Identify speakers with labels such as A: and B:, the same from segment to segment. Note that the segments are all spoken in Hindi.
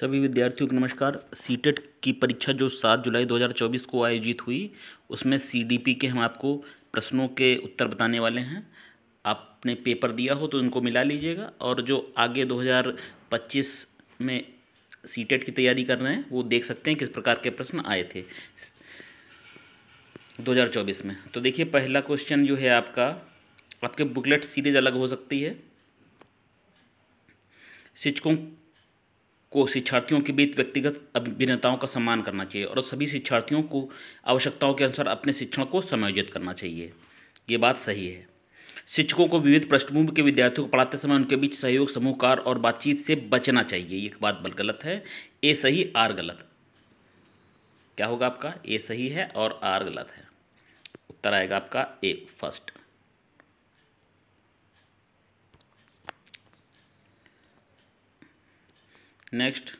A: सभी विद्यार्थियों को नमस्कार। सीटेट की परीक्षा जो सात जुलाई 2024 को आयोजित हुई, उसमें सीडीपी के हम आपको प्रश्नों के उत्तर बताने वाले हैं। आपने पेपर दिया हो तो उनको मिला लीजिएगा और जो आगे 2025 में सीटेट की तैयारी कर रहे हैं, वो देख सकते हैं किस प्रकार के प्रश्न आए थे 2024 में। तो देखिए, पहला क्वेश्चन जो है आपका, आपके बुकलेट सीरीज़ अलग हो सकती है। शिक्षकों को शिक्षार्थियों के बीच व्यक्तिगत अभिनेताओं का सम्मान करना चाहिए और सभी शिक्षार्थियों को आवश्यकताओं के अनुसार अपने शिक्षण को समायोजित करना चाहिए। ये बात सही है। शिक्षकों को विविध पृष्ठभूमि के विद्यार्थियों को पढ़ाते समय उनके बीच सहयोग, समूहकार और बातचीत से बचना चाहिए। ये बात बल गलत है। ए सही, आर गलत। क्या होगा आपका? ए सही है और आर गलत है। उत्तर आएगा आपका ए फ़र्स्ट। नेक्स्ट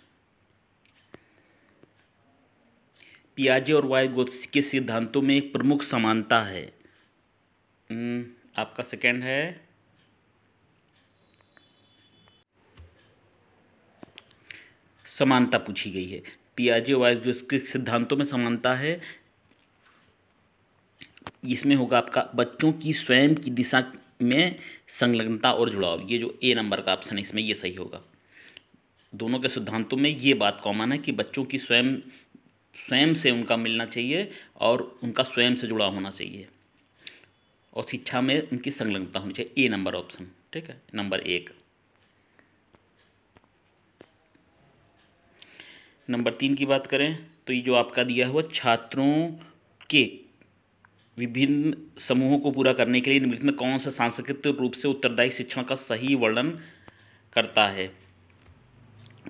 A: पियाजे और वायुगोत्सी के सिद्धांतों में एक प्रमुख समानता है। हम्म, आपका सेकंड है। समानता पूछी गई है। पियाजे वायुगोत्सी के सिद्धांतों में समानता है। इसमें होगा आपका बच्चों की स्वयं की दिशा में संलग्नता और जुड़ाव। ये जो ए नंबर का ऑप्शन है इसमें ये सही होगा। दोनों के सिद्धांतों में ये बात कॉमन है कि बच्चों की स्वयं स्वयं से उनका मिलना चाहिए और उनका स्वयं से जुड़ा होना चाहिए। और शिक्षा में उनकी संलग्नता होनी चाहिए। ए नंबर ऑप्शन ठीक है? नंबर एक। नंबर तीन की बात करें तो ये जो आपका दिया हुआ छात्रों के विभिन्न समूहों को पूरा करने के लिए निम्नलिखित में कौन सा सांस्कृतिक रूप से उत्तरदायी शिक्षण का सही वर्णन करता है?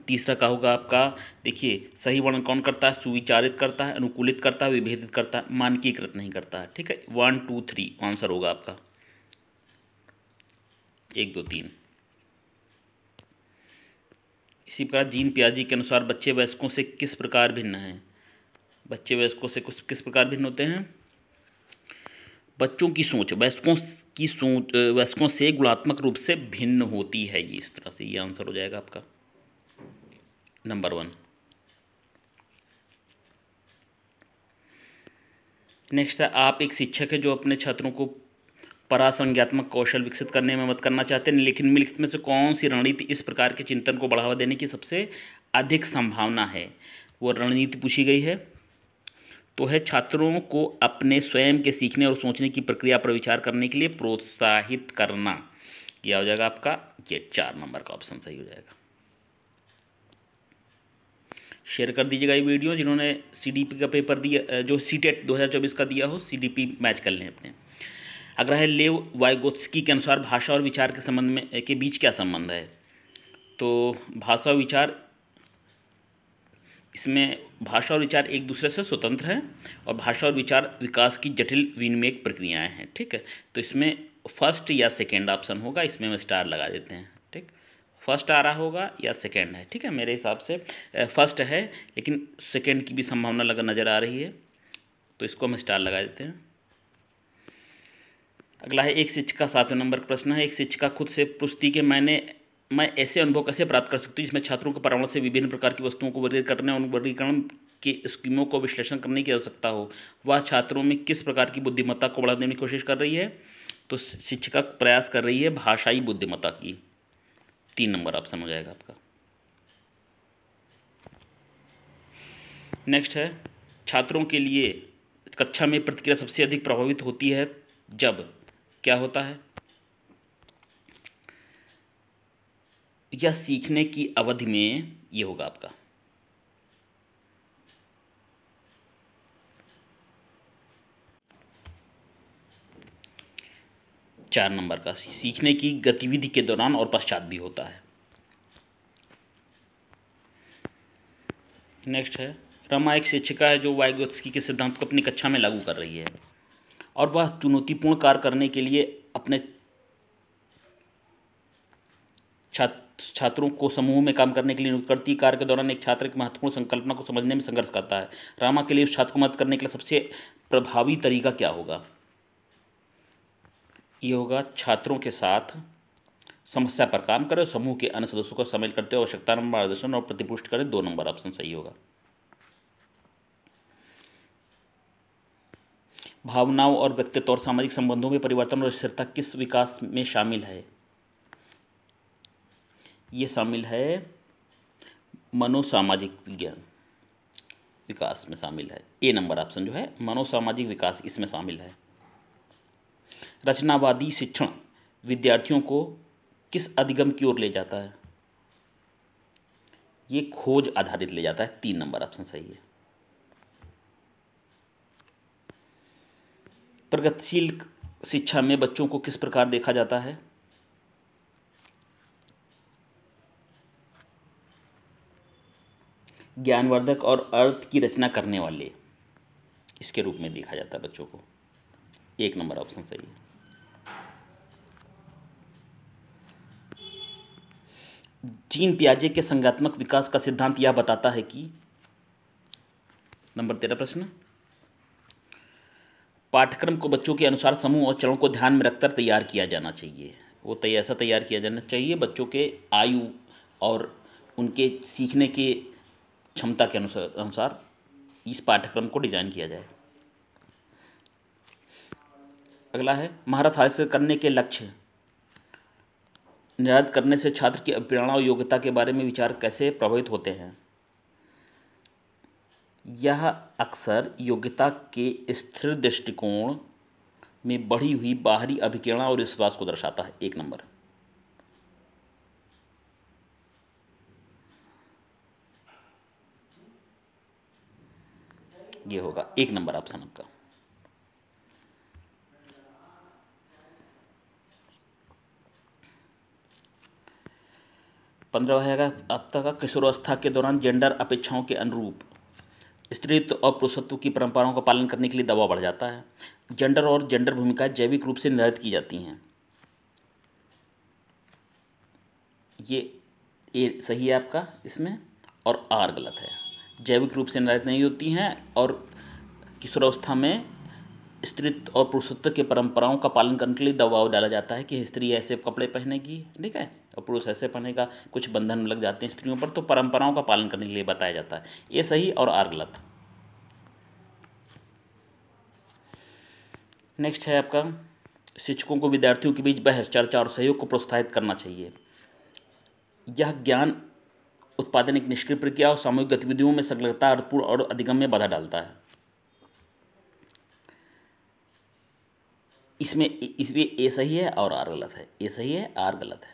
A: तीसरा का होगा आपका, देखिए, सही वर्णन कौन करता है? सुविचारित करता है, अनुकूलित करता है, विभेदित करता है, मानकीकृत नहीं करता है, ठीक है? वन टू थ्री आंसर होगा आपका। एक, दो, तीन। इसी प्रकार जीन प्याजी के अनुसार बच्चे वयस्कों से किस प्रकार भिन्न हैं? बच्चे वयस्कों से कुछ किस प्रकार भिन्न होते हैं? बच्चों की सोच, वयस्कों की सोच, वयस्कों से गुणात्मक रूप से भिन्न होती है, ये इस तरह से ये आंसर हो जाएगा आपका। नंबर वन नेक्स्ट है, आप एक शिक्षक है जो अपने छात्रों को परासंज्ञात्मक कौशल विकसित करने में मदद करना चाहते हैं, लेकिन निम्नलिखित में से कौन सी रणनीति इस प्रकार के चिंतन को बढ़ावा देने की सबसे अधिक संभावना है? वो रणनीति पूछी गई है। तो है, छात्रों को अपने स्वयं के सीखने और सोचने की प्रक्रिया पर विचार करने के लिए प्रोत्साहित करना। यह हो जाएगा आपका, ये चार नंबर का ऑप्शन सही हो जाएगा। शेयर कर दीजिएगा ये वीडियो, जिन्होंने सीडीपी का पेपर दिया जो सी टेट का दिया हो सीडीपी मैच कर लें अपने। अगर है लेव वाइगोत्सकी के अनुसार भाषा और विचार के संबंध में के बीच क्या संबंध है? तो भाषा और विचार, इसमें भाषा और विचार एक दूसरे से स्वतंत्र हैं, और भाषा और विचार विकास की जटिल विनिमय प्रक्रियाएँ हैं, ठीक है? तो इसमें फ़र्स्ट या सेकेंड ऑप्शन होगा, इसमें हम स्टार लगा देते हैं। फ़र्स्ट आ रहा होगा या सेकेंड है, ठीक है? मेरे हिसाब से फ़र्स्ट है, लेकिन सेकेंड की भी संभावना लगा नज़र आ रही है तो इसको हम स्टार लगा देते हैं। अगला है, एक शिक्षिका सातवें नंबर का प्रश्न है। एक शिक्षिका खुद से पूछती कि मैंने, मैं ऐसे अनुभव कैसे प्राप्त कर सकती हूँ, जिसमें छात्रों को परामर्श से विभिन्न प्रकार की वस्तुओं को वर्गीकृत करने और वर्गीकरण के स्कीमों को विश्लेषण करने की आवश्यकता हो? वह छात्रों में किस प्रकार की बुद्धिमत्ता को बढ़ा देने की कोशिश कर रही है? तो शिक्षिका प्रयास कर रही है भाषाई बुद्धिमत्ता की। तीन नंबर ऑप्शन हो जाएगा आपका। नेक्स्ट है, छात्रों के लिए कक्षा में प्रतिक्रिया सबसे अधिक प्रभावित होती है जब? क्या होता है? या सीखने की अवधि में ये होगा आपका। चार नंबर का सीखने की गतिविधि के दौरान और पश्चात भी होता है। नेक्स्ट है, रमा एक शिक्षिका है जो वाइगोत्सकी के सिद्धांत को अपनी कक्षा में लागू कर रही है और वह चुनौतीपूर्ण कार्य करने के लिए अपने छात्रों को समूह में काम करने के लिए करती कार्य के दौरान एक छात्र की महत्वपूर्ण संकल्पना को समझने में संघर्ष करता है। रामा के लिए उस छात्र को मदद करने के लिए सबसे प्रभावी तरीका क्या होगा? ये होगा छात्रों के साथ समस्या पर काम करें समूह के अन्य सदस्यों को शामिल करते हुए आवश्यकता मार्गदर्शन और प्रतिपुष्ट करें। दो नंबर ऑप्शन, सही होगा। भावनाओं और व्यक्तित्व और सामाजिक संबंधों में परिवर्तन और स्थिरता किस विकास में शामिल है? ये शामिल है मनोसामाजिक विज्ञान विकास में शामिल है। ए नंबर ऑप्शन जो है, मनोसामाजिक विकास इसमें शामिल है। रचनावादी शिक्षण विद्यार्थियों को किस अधिगम की ओर ले जाता है? ये खोज आधारित ले जाता है। तीन नंबर ऑप्शन सही है। प्रगतिशील शिक्षा में बच्चों को किस प्रकार देखा जाता है? ज्ञानवर्धक और अर्थ की रचना करने वाले। इसके रूप में देखा जाता है बच्चों को। एक नंबर ऑप्शन सही है। जीन पियाजे के संज्ञात्मक विकास का सिद्धांत यह बताता है कि नंबर तेरह प्रश्न। पाठ्यक्रम को बच्चों के अनुसार समूह और चरणों को ध्यान में रखकर तैयार किया जाना चाहिए। वो तैयार ऐसा तैयार किया जाना चाहिए बच्चों के आयु और उनके सीखने के क्षमता के अनुसार अनुसार इस पाठ्यक्रम को डिज़ाइन किया जाए। अगला है, महारत हासिल करने के लक्ष्य। निर्धारित करने से छात्र की प्रेरणा और योग्यता के बारे में विचार कैसे प्रभावित होते हैं? यह अक्सर योग्यता के स्थिर दृष्टिकोण में बढ़ी हुई बाहरी अभिकिरणा और विश्वास को दर्शाता है। एक नंबर। ये होगा एक नंबर ऑप्शन आपका। पंद्रह रहेगा अब तक किशोरावस्था के दौरान जेंडर अपेक्षाओं के अनुरूप। स्त्रीत्व और पुरुषत्व की परंपराओं का पालन करने के लिए दबाव बढ़ जाता है। जेंडर और जेंडर भूमिका जैविक रूप से निर्धारित की जाती हैं। ये ए सही है आपका इसमें? और आर गलत है। जैविक रूप से निर्धारित नहीं होती हैं और किशोरावस्था में स्त्रीत्व और पुरुषत्व के परंपराओं का पालन करने के लिए दबाव डाला जाता है कि स्त्री ऐसे कपड़े पहनेगी। ठीक है? और पुरुष ऐसे पहनेगा कुछ बंधन लग जाते हैं स्त्रियों पर तो परंपराओं का पालन करने के लिए बताया जाता है। ये सही और आर गलत। नेक्स्ट है आपका, शिक्षकों को विद्यार्थियों के बीच बहस, चर्चा और सहयोग को प्रोत्साहित करना चाहिए। यह ज्ञान उत्पादन एक निष्क्रिय प्रक्रिया और सामूहिक गतिविधियों में संलग्नता, अर्थपूर्ण और अधिगम में बाधा डालता है। इसमें इसमें ए सही है और आर गलत है। ए सही है, आर गलत है।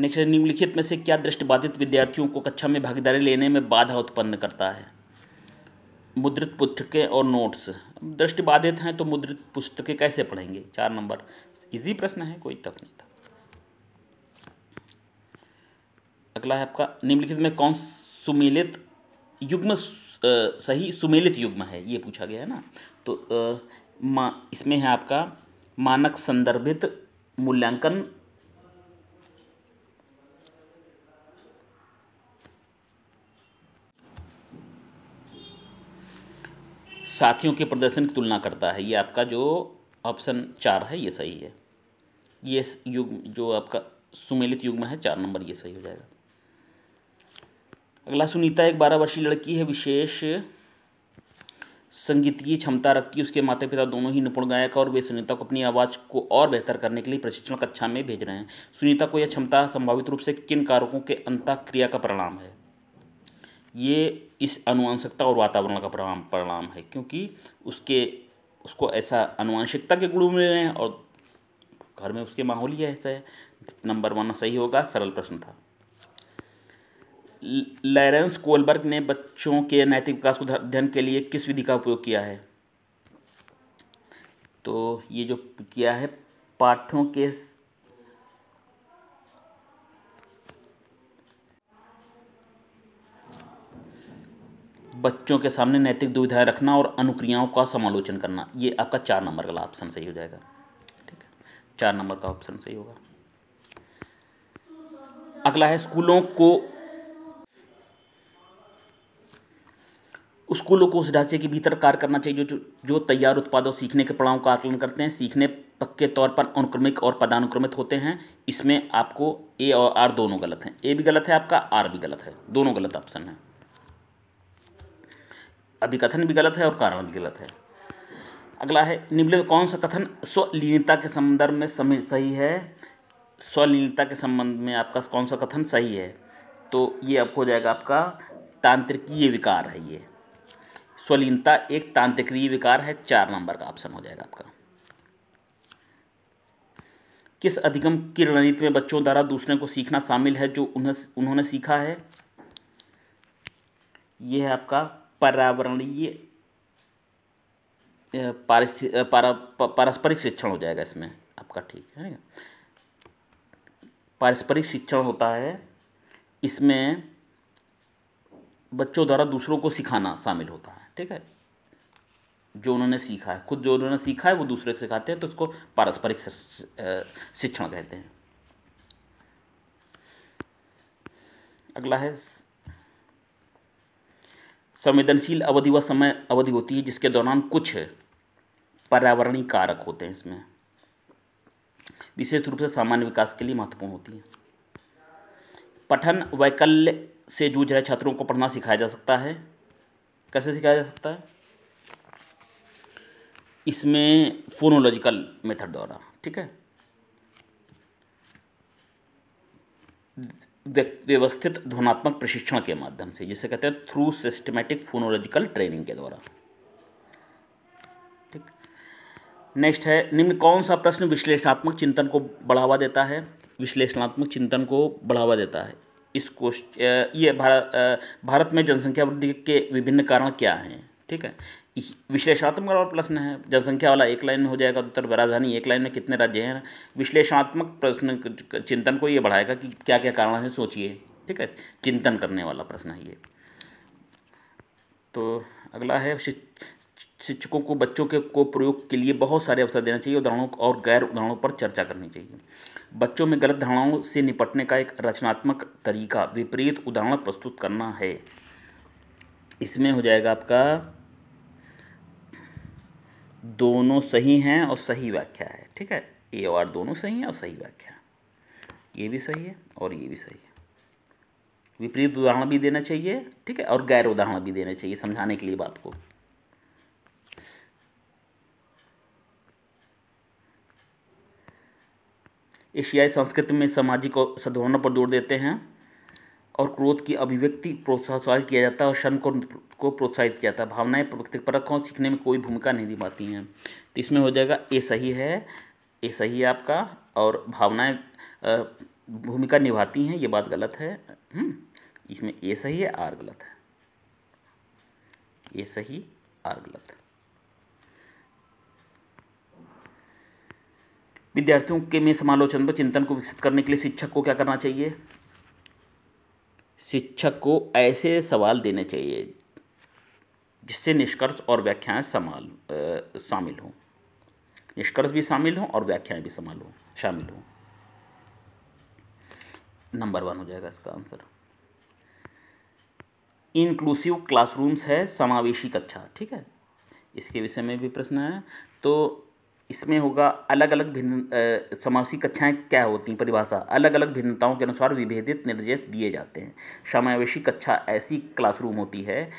A: नेक्स्ट निम्नलिखित में से क्या दृष्टिबाधित विद्यार्थियों को कक्षा में भागीदारी लेने में बाधा उत्पन्न करता है? मुद्रित पुस्तकें और नोट्स। दृष्टिबाधित हैं तो मुद्रित पुस्तकें कैसे पढ़ेंगे? चार नंबर। इजी प्रश्न है कोई टफ नहीं था। अगला है आपका निम्नलिखित में कौन सुमेलित युग्म सही सुमेलित युग्म है? ये पूछा गया है ना? तो आ, मा इसमें है आपका मानक संदर्भित मूल्यांकन साथियों के प्रदर्शन की तुलना करता है। ये आपका जो ऑप्शन चार है, ये सही है। ये युग्म जो आपका सुमेलित युग्म है, चार नंबर ये सही हो जाएगा। अगला सुनीता, एक बारह वर्षीय लड़की है, विशेष संगीतीय क्षमता रखती है। उसके माता पिता दोनों ही निपुण गायक और वे सुनीता को अपनी आवाज़ को और बेहतर करने के लिए प्रशिक्षण कक्षा में भेज रहे हैं। सुनीता को यह क्षमता संभावित रूप से किन कारकों के अंत क्रिया का परिणाम है? ये इस अनुवांशिकता और वातावरण का परिणाम परिणाम है, क्योंकि उसके उसको ऐसा अनुवांशिकता के गुण मिले हैं और घर में उसके माहौल ही ऐसा है। नंबर वन सही होगा, सरल प्रश्न था। लैरेंस कोलबर्ग ने बच्चों के नैतिक विकास को अध्ययन के लिए किस विधि का उपयोग किया है? तो ये जो किया है, पाठों के बच्चों के सामने नैतिक दुविधाएँ रखना और अनुक्रियाओं का समालोचन करना, ये आपका चार नंबर वाला ऑप्शन सही हो जाएगा। ठीक है? चार नंबर का ऑप्शन सही होगा। अगला है स्कूलों को स्कूलों को उस ढांचे के भीतर कार्य करना चाहिए जो जो तैयार उत्पादों, सीखने के पड़ाव का आकलन करते हैं। सीखने पक्के तौर पर अनुक्रमिक और पदानुक्रमित होते हैं। इसमें आपको ए और आर दोनों गलत हैं। ए भी गलत है, आपका आर भी गलत है। दोनों गलत ऑप्शन है। अभिकथन भी गलत है और कारण भी गलत है। अगला है, निम्नलिखित कौन सा कथन स्वलीनता के संदर्भ में सही है? स्वलीनता के संबंध में आपका कौन सा कथन सही है? तो ये अब हो जाएगा आपका तांत्रिकीय विकार है ये। स्वलीनता एक तांत्रिकीय विकार है, चार नंबर का ऑप्शन हो जाएगा आपका। किस अधिगम की रणनीति में बच्चों द्वारा दूसरे को सीखना शामिल है जो उन्हें, उन्होंने सीखा है? ये है आपका पर्यावरणीय पारस्परिक शिक्षण हो जाएगा इसमें। आपका ठीक है ना? पारस्परिक शिक्षण होता है, इसमें बच्चों द्वारा दूसरों को सिखाना शामिल होता है, ठीक है? जो उन्होंने सीखा है, खुद जो उन्होंने सीखा है, वो दूसरे को सिखाते हैं तो उसको पारस्परिक शिक्षण कहते हैं। अगला है संवेदनशील अवधि व समय अवधि होती है जिसके दौरान कुछ पर्यावरणीय कारक होते हैं इसमें। विशेष रूप से सामान्य विकास के लिए महत्वपूर्ण होती है। पठन वैकल्य से जूझ रहे छात्रों को पढ़ना सिखाया जा सकता है। कैसे सिखाया जा सकता है? इसमें फोनोलॉजिकल मेथड द्वारा, ठीक है? व्यवस्थित ध्वनात्मक प्रशिक्षण के माध्यम से, जिसे कहते हैं थ्रू सिस्टमेटिक फोनोलॉजिकल ट्रेनिंग के द्वारा। ठीक? नेक्स्ट है, निम्न कौन सा प्रश्न विश्लेषणात्मक चिंतन को बढ़ावा देता है? विश्लेषणात्मक चिंतन को बढ़ावा देता है। इस क्वेश्चन ये भारत भारत में जनसंख्या वृद्धि के विभिन्न कारण क्या हैं? ठीक है? विश्लेषणात्मक और प्रश्न है, जनसंख्या वाला एक लाइन में हो जाएगा, उत्तर राजधानी एक लाइन में कितने राज्य हैं? विश्लेषणात्मक प्रश्न चिंतन को ये बढ़ाएगा कि क्या क्या कारण है, सोचिए, ठीक है? चिंतन करने वाला प्रश्न है ये। तो अगला है शिक्षकों को बच्चों के, को प्रयोग के लिए बहुत सारे अवसर देना चाहिए, उदाहरणों और गैर उदाहरणों पर चर्चा करनी चाहिए। बच्चों में गलत धारणाओं से निपटने का एक रचनात्मक तरीका, विपरीत उदाहरण प्रस्तुत करना है। इसमें हो जाएगा आपका दोनों सही हैं और सही व्याख्या है, ठीक है? ए और दोनों सही हैं और सही व्याख्या ये भी सही है और ये भी सही है। विपरीत उदाहरण भी देना चाहिए, ठीक है? और गैर उदाहरण भी देना चाहिए समझाने के लिए बात को। एशियाई संस्कृति में सामाजिक सद्भावना पर ज़ोर देते हैं। और क्रोध की अभिव्यक्ति प्रोत्साहित किया जाता है और क्षण को को प्रोत्साहित किया जाता है। भावनाएँ परक और सीखने में कोई भूमिका नहीं निभाती हैं। तो इसमें हो जाएगा ए सही है ए सही है आपका और भावनाएँ भूमिका निभाती हैं ये बात गलत है। हम्म, इसमें ए सही है आर गलत है। ये सही आर गलत है। विद्यार्थियों के में समालोचन पर चिंतन को विकसित करने के लिए शिक्षक को क्या करना चाहिए? शिक्षक को ऐसे सवाल देने चाहिए, जिससे निष्कर्ष और व्याख्याएँ समाल शामिल हों। निष्कर्ष भी शामिल हों और व्याख्याएँ भी समाल हों, शामिल हों। नंबर वन हो जाएगा इसका आंसर। इंक्लूसिव क्लासरूम्स है समावेशी कक्षा, ठीक है? इसके विषय में भी प्रश्न है तो इसमें होगा अलग अलग भिन्न समावेशी कक्षाएँ क्या होती हैं? परिभाषा। अलग अलग भिन्नताओं के अनुसार विभेदित निर्देश दिए जाते हैं। समावेशी कक्षा ऐसी क्लासरूम होती है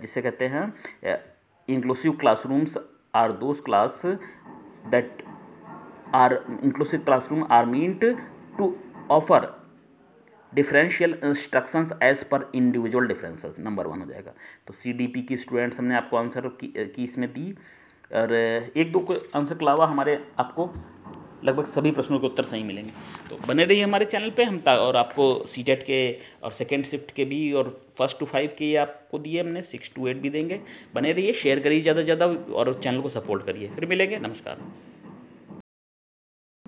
A: जिसे कहते हैं inclusive classrooms are those class that are inclusive classroom are meant to offer differential instructions as per individual differences number one हो जाएगा। तो सी डी पी की स्टूडेंट्स हमने आपको आंसर की, की इसमें दी। और एक दो आंसर के अलावा हमारे आपको लगभग सभी प्रश्नों के उत्तर सही मिलेंगे। तो बने रहिए हमारे चैनल पे, हम और आपको सी टेट के और सेकेंड शिफ्ट के भी, और फ़र्स्ट टू फाइव के आपको दिए हमने सिक्स टू एट भी देंगे। बने रहिए शेयर करिए ज़्यादा से ज़्यादा, और चैनल को सपोर्ट करिए। फिर मिलेंगे, नमस्कार।